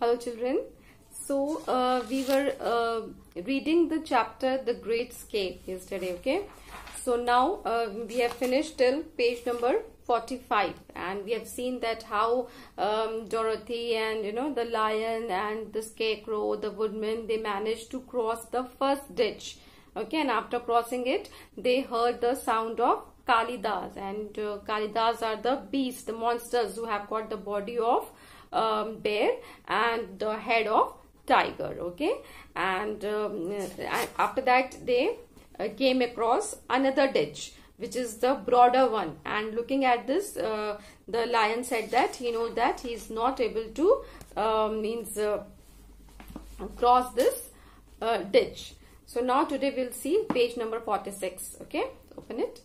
Hello children. So uh, we were uh, reading the chapter The Great Escape yesterday, okay? So now uh, we have finished till page number 45 and we have seen that how um, Dorothy and you know the lion and the scarecrow, the woodman, they managed to cross the first ditch. Okay, and after crossing it, they heard the sound of Kalidahs and uh, Kalidahs are the beasts, the monsters who have got the body of um, bear and the head of tiger okay? And um, after that they uh, came across another ditch which is the broader one. And looking at this uh, the lion said that he knows that he is not able to uh, means uh, cross this uh, ditch. So now today we'll see page number 46 okay? Open it.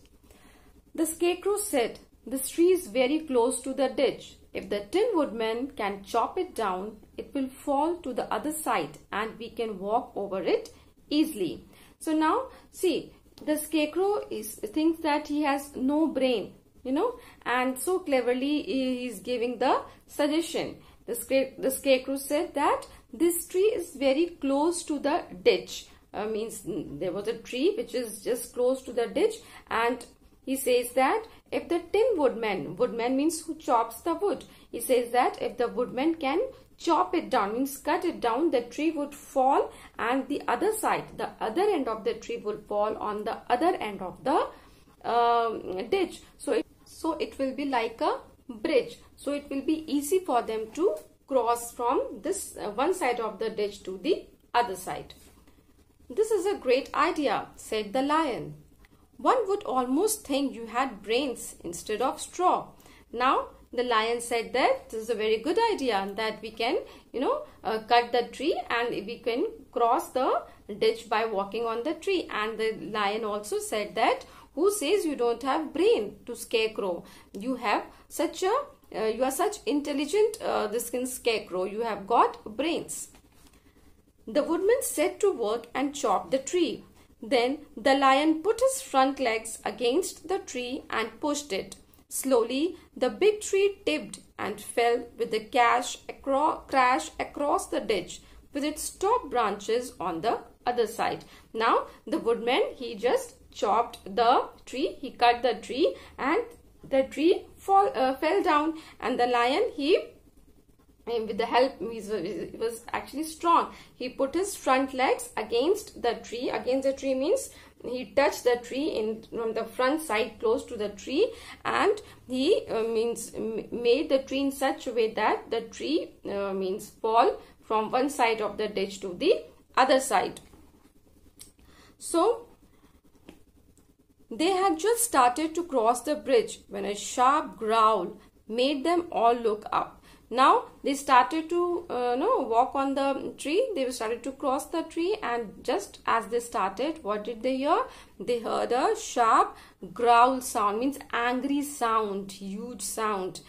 The scarecrow said this tree is very close to the ditch if the Tin Woodman can chop it down, it will fall to the other side and we can walk over it easily. So now see the scarecrow is thinks that he has no brain you know and so cleverly he is giving the suggestion. The, scare, the scarecrow said that this tree is very close to the ditch. Uh, means there was a tree which is just close to the ditch and he says that if the tin woodman, woodman means who chops the wood. He says that if the woodman can chop it down, means cut it down, the tree would fall and the other side, the other end of the tree will fall on the other end of the um, ditch. So it, so it will be like a bridge. So it will be easy for them to cross from this uh, one side of the ditch to the other side. This is a great idea, said the lion. One would almost think you had brains instead of straw. Now, the lion said that this is a very good idea that we can, you know, uh, cut the tree and we can cross the ditch by walking on the tree. And the lion also said that who says you don't have brain to scarecrow? You have such a, uh, you are such intelligent, uh, this can scarecrow. You have got brains. The woodman set to work and chopped the tree. Then the lion put his front legs against the tree and pushed it. Slowly, the big tree tipped and fell with a crash across, the ditch with its top branches on the other side. Now, the woodman, he just chopped the tree, he cut the tree and the tree fall, uh, fell down and the lion, he with the help he was actually strong. He put his front legs against the tree. Against the tree means he touched the tree in from the front side close to the tree. And he uh, means made the tree in such a way that the tree uh, means fall from one side of the ditch to the other side. So they had just started to cross the bridge when a sharp growl made them all look up now they started to uh, know walk on the tree. They started to cross the tree and just as they started what did they hear? They heard a sharp growl sound means angry sound huge sound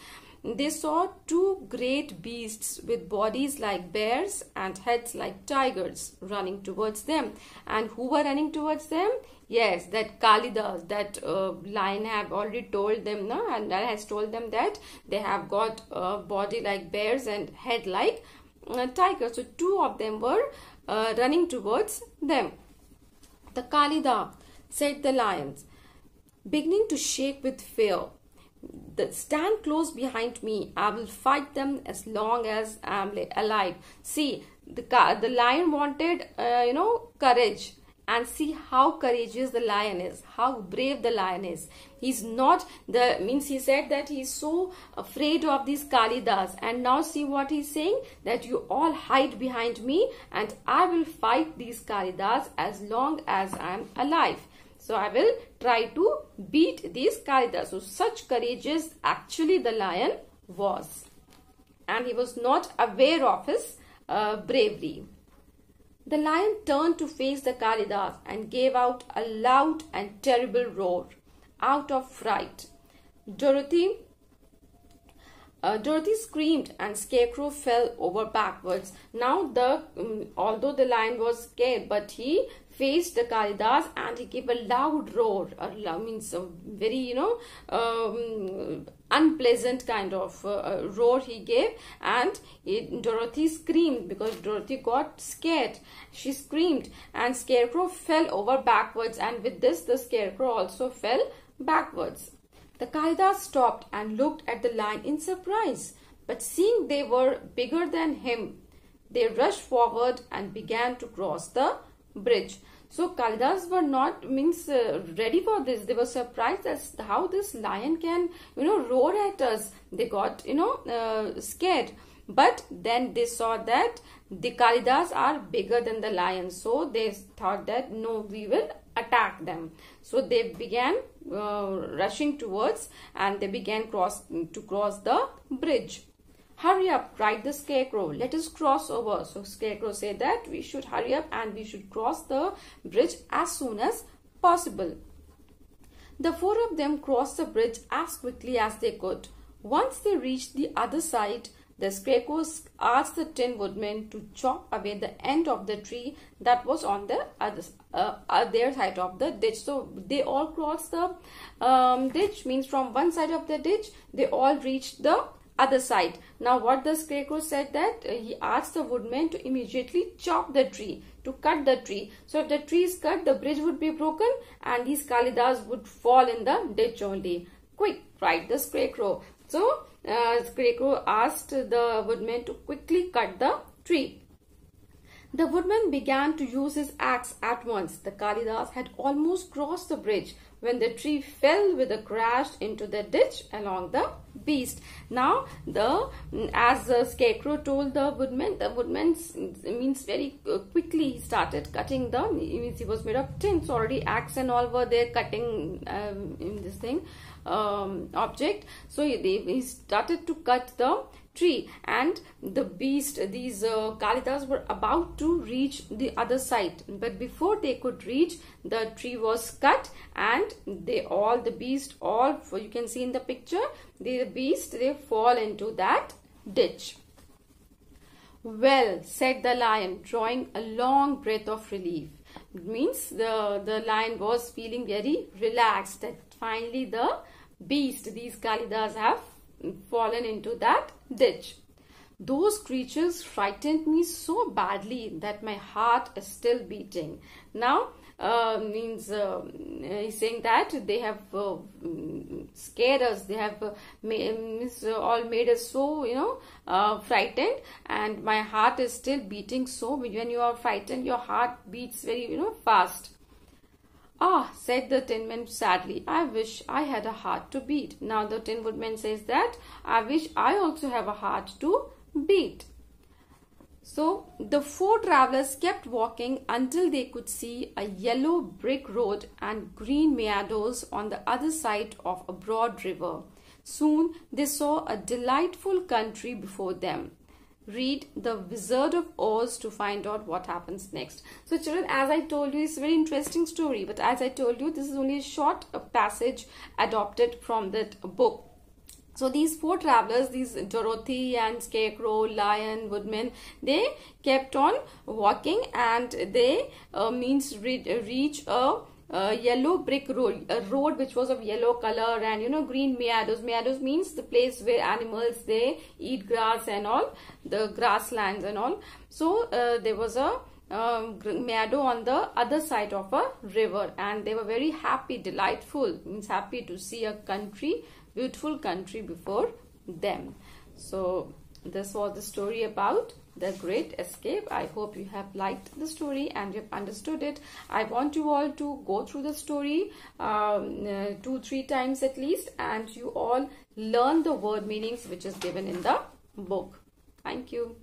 they saw two great beasts with bodies like bears and heads like tigers running towards them and who were running towards them Yes, that Kalidahs, that uh, lion have already told them, no, and has told them that they have got a body like bears and head like uh, tigers. So two of them were uh, running towards them. The Kalidah said the lions, beginning to shake with fear. The, stand close behind me. I will fight them as long as I am alive. See, the the lion wanted, uh, you know, courage and see how courageous the lion is how brave the lion is he's not the means he said that he's so afraid of these kalidahs and now see what he's saying that you all hide behind me and i will fight these kalidahs as long as i'm alive so i will try to beat these kalidahs so such courageous actually the lion was and he was not aware of his uh, bravery the lion turned to face the Kalidahs and gave out a loud and terrible roar out of fright. Dorothy uh, Dorothy screamed and Scarecrow fell over backwards. Now the um, although the lion was scared, but he faced the Kalidahs and he gave a loud roar. A loud means a very you know um, unpleasant kind of uh, uh, roar he gave and it, Dorothy screamed because Dorothy got scared. She screamed and Scarecrow fell over backwards and with this the Scarecrow also fell backwards. The Kalidahs stopped and looked at the lion in surprise but seeing they were bigger than him they rushed forward and began to cross the bridge. So Kalidahs were not means uh, ready for this. They were surprised as how this lion can you know roar at us. They got you know uh, scared. But then they saw that the Kalidahs are bigger than the lion. So they thought that no, we will attack them. So they began uh, rushing towards and they began cross to cross the bridge. Hurry up, cried the scarecrow. Let us cross over. So scarecrow said that we should hurry up and we should cross the bridge as soon as possible. The four of them crossed the bridge as quickly as they could. Once they reached the other side, the scarecrow asked the Tin Woodman to chop away the end of the tree that was on the other uh, other side of the ditch. So they all crossed the um, ditch, means from one side of the ditch, they all reached the other side. Now what the scarecrow said that uh, he asked the woodman to immediately chop the tree, to cut the tree. So if the tree is cut, the bridge would be broken and these Kalidahs would fall in the ditch only. Quick, cried the scarecrow. So uh, scarecrow asked the woodman to quickly cut the tree. The woodman began to use his axe at once. The Kalidahs had almost crossed the bridge when the tree fell with a crash into the ditch along the beast. Now, the as the scarecrow told the woodman, the woodman means very quickly he started cutting the, means he was made of tin, so already axe and all were there cutting um, in this thing um, object. So he, he started to cut the tree. And the beast these uh, kalidahs were about to reach the other side. But before they could reach the tree was cut and they all the beast all for you can see in the picture the beast they fall into that ditch. Well said the lion drawing a long breath of relief. It means the the lion was feeling very relaxed that finally the beast these kalidahs have fallen into that ditch. Those creatures frightened me so badly that my heart is still beating. Now, uh, means uh, he's saying that they have uh, scared us they have uh, made, uh, all made us so you know uh, frightened and my heart is still beating so when you are frightened your heart beats very you know fast Ah, said the Tin Man sadly, I wish I had a heart to beat. Now the Tin Woodman says that, I wish I also have a heart to beat. So the four travelers kept walking until they could see a yellow brick road and green meadows on the other side of a broad river. Soon they saw a delightful country before them read The Wizard of Oz to find out what happens next. So children, as I told you, it's a very interesting story. But as I told you, this is only a short passage adopted from that book. So these four travelers, these Dorothy and Scarecrow, Lion, Woodman, they kept on walking and they uh, means re reach a uh, yellow brick road, a road which was of yellow color and you know green meadows. Meadows means the place where animals they eat grass and all, the grasslands and all. So uh, there was a um, meadow on the other side of a river and they were very happy, delightful, means happy to see a country, beautiful country before them. So this was the story about the great escape. I hope you have liked the story and you have understood it. I want you all to go through the story um, uh, two three times at least and you all learn the word meanings which is given in the book. Thank you